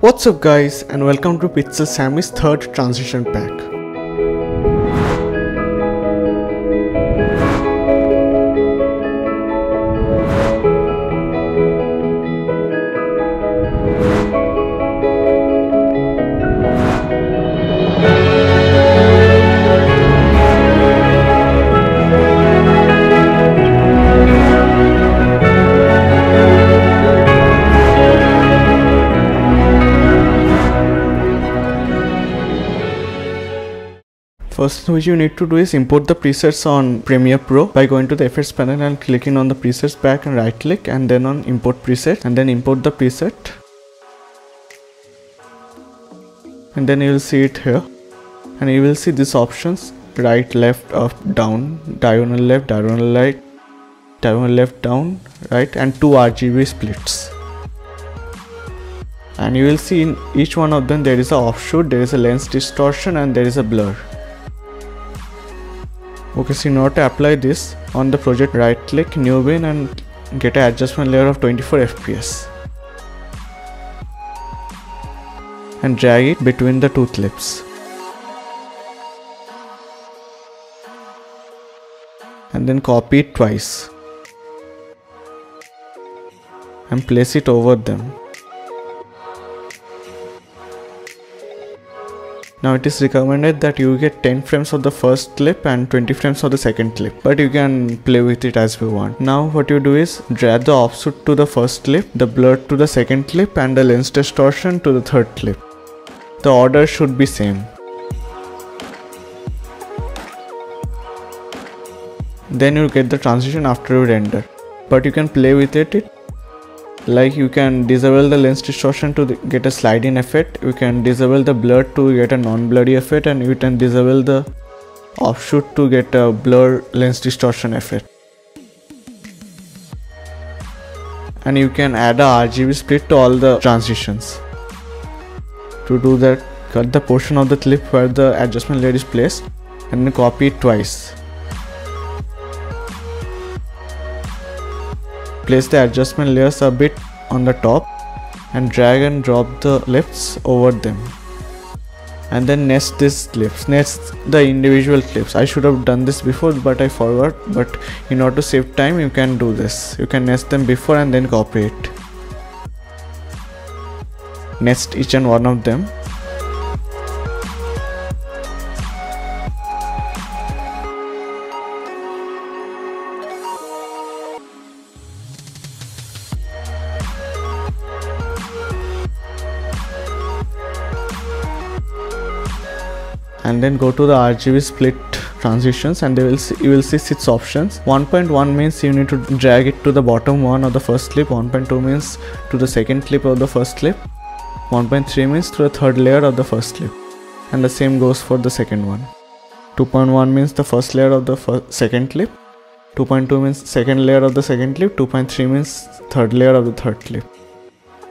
What's up guys and welcome to Pixel Samy's third transition pack. First which you need to do is import the presets on Premiere Pro by going to the effects panel and clicking on the presets pack and right click and then on import preset and then import the preset. And then you will see it here. And you will see these options. Right left up down diagonal left diagonal right diagonal left down right and two RGB splits. And you will see in each one of them there is a offset there is a lens distortion and there is a blur okay so order to apply this on the project. Right click new bin and get an adjustment layer of 24 fps and drag it between the two clips. And then copy it twice. And place it over them Now it is recommended that you get 10 frames of the first clip and 20 frames of the second clip but you can play with it as you want. Now what you do is drag the offset to the first clip, the blur to the second clip and the lens distortion to the third clip. The order should be same. Then you get the transition after you render but you can play with it like you can disable the lens distortion to get a sliding effect. You can disable the blur to get a non-blurry effect and you can disable the offset to get a blur lens distortion effect. And you can add a RGB split to all the transitions. To do that cut the portion of the clip where the adjustment layer is placed and copy it twice Place the adjustment layers a bit on the top and drag and drop the clips over them. And then nest these clips, nest the individual clips. I should have done this before but I forgot but in order to save time you can do this. You can nest them before and then copy it. Nest each and one of them and then go to the RGB split transitions and they will see, you will see six options. 1.1 means you need to drag it to the bottom one of the first clip 1.2 means to the second clip of the first clip 1.3 means to the third layer of the first clip and the same goes for the second one. 2.1 means the first layer of the second clip 2.2 means second layer of the second clip 2.3 means third layer of the third clip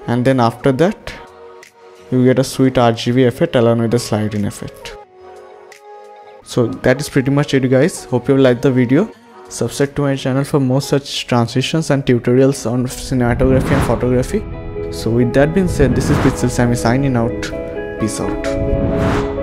and then after that you get a sweet RGB effect along with the sliding effect so that is pretty much it guys. Hope you liked the video. Subscribe to my channel for more such transitions and tutorials on cinematography and photography. So with that being said this is Pixel Samy signing out. Peace out